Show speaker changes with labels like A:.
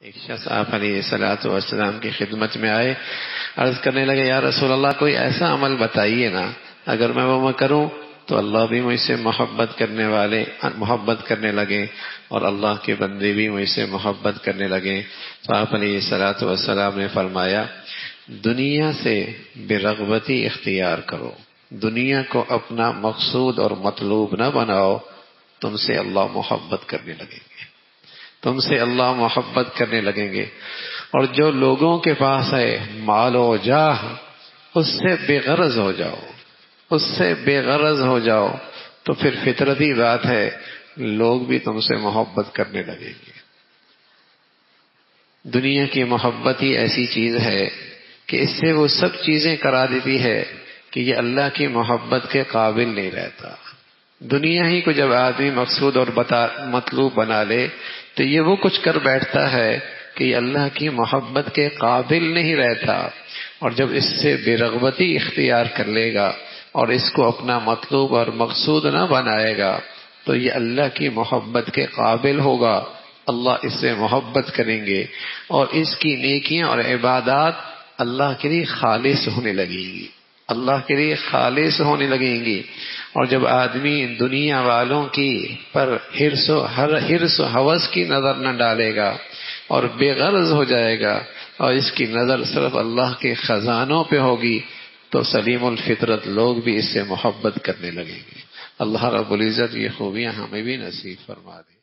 A: एक शख्स आप सलात वसलाम की खिदमत में आए, अर्ज़ करने लगे यार रसूल अल्लाह कोई ऐसा अमल बताइए ना, अगर मैं वो मैं करूँ तो अल्लाह भी मुझसे मोहब्बत करने वाले, मोहब्बत करने लगे और अल्लाह के बंदे भी मुझसे मोहब्बत करने लगे। तो आप सलात वसलाम ने फरमाया, दुनिया से बेरगबती इख्तियार करो। दुनिया को अपना मकसूद और मतलूब न बनाओ, तुमसे अल्लाह मोहब्बत करने लगेंगे तुमसे अल्लाह मोहब्बत करने लगेंगे। और जो लोगों के पास है, मालो जाह, उससे बेगरज हो जाओ। उससे बेगरज हो जाओ। तो फिर फितरती बात है, लोग भी तुमसे मोहब्बत करने लगेंगे। दुनिया की मोहब्बत ही ऐसी चीज़ है कि इससे वो सब चीज़ें करा देती है कि ये अल्लाह की मोहब्बत के काबिल नहीं रहता। दुनिया ही को जब आदमी मकसूद और बता, मतलूब बना ले तो ये वो कुछ कर बैठता है कि अल्लाह की मोहब्बत के काबिल नहीं रहता और जब इससे बेरगबती इख्तियार कर लेगा और इसको अपना मतलूब और मकसूद न बनाएगा तो ये अल्लाह की मोहब्बत के काबिल होगा। अल्लाह इससे मोहब्बत करेंगे और इसकी नेकियाँ और इबादत अल्लाह के लिए खालिश होने लगेंगी। अल्लाह के लिए खालिश होने लगेंगी। और जब आदमी दुनिया वालों की पर हिरस हर हिरस हवस की नज़र न डालेगा और बेगरज हो जाएगा और इसकी नज़र सिर्फ़ अल्लाह के खजानों पे होगी तो सलीम फितरत लोग भी इससे मोहब्बत करने लगेंगे। अल्लाह रबुल इज़्ज़त ये खूबियाँ हमें भी नसीब फरमा दे।